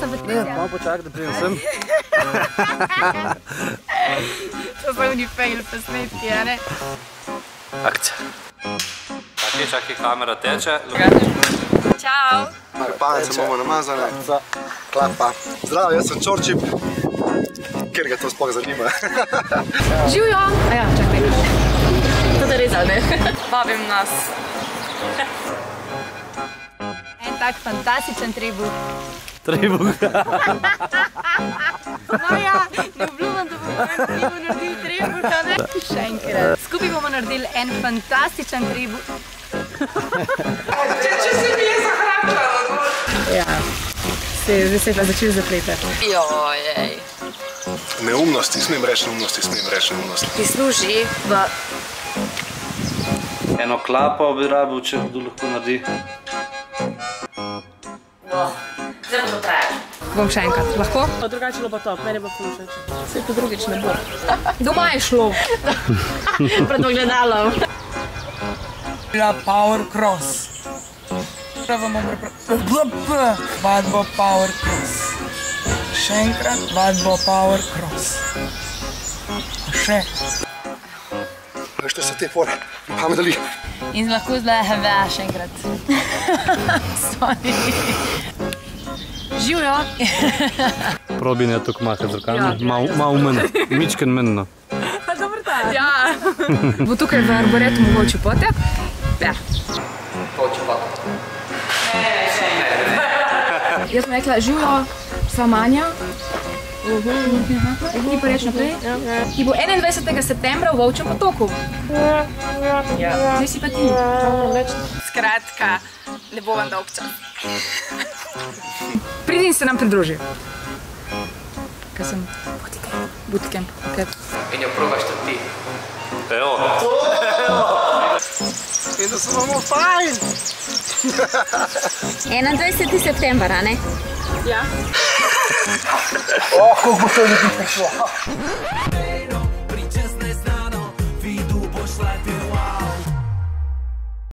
sem Patricija. Malo počakaj, da pridem sem. To so oni fail posnetki, a ne? Akcija. Čakaj, čakaj, kamera teče. Čau. Palce bomo namazane. Klapa. Zdravo, jaz sem Čorčip. Ker ga to sploh zanima. Živijo. A ja, čakaj. To je res, ali ne? Vabim nas. En tak fantastičen trebuh. Trebuh. No ja, ne obljubam, da bomo naredili trebuh, a ne? Še enkrat. Skupaj bomo naredili en fantastičen trebuh. Če se mi je zahračalo. Ja, se je zdaj pa začel zapletati. Jojej. Neumnosti, smem reči neumnosti, smem reči neumnosti. Ti služi v Eno klapo bi rabil, če kdo lahko naredi. Zdaj bo to trajalo. Bom še enkrat, lahko? Pa drugače bilo pa to, meni bo ful všeč. Se to drugič ne bo. Doma je šlo. Pred ogledalom. Ja, Power Cross. Prvo bomo pripravili. Vadbo Power Cross. Še enkrat, vadbo Power Cross. Pa Še. Veš, so te fore. Pamet ali. In lahko zdaj heve še enkrat. Sorry. Živijo. Probi ne tako mahati z rokami. Mal, mal menj. Mičken menj. no. Ja. Bo tukaj v arboretu mogoče potek? Ja. Jaz sem rekla, živijo, sva manja. Ti pa reč naprej. Ki bo 21. septembra v Volčem potoku. Zdaj si pa ti. Skratka, ne bo vam dolg čas. Pridi in se nam pridruži. Kaj sem? Bootcamp. Bootcamp. Okay. Evo. In da se bomo fajn. 21. september, a ne? Ja. Oh, koliko bo to ljudi prišlo.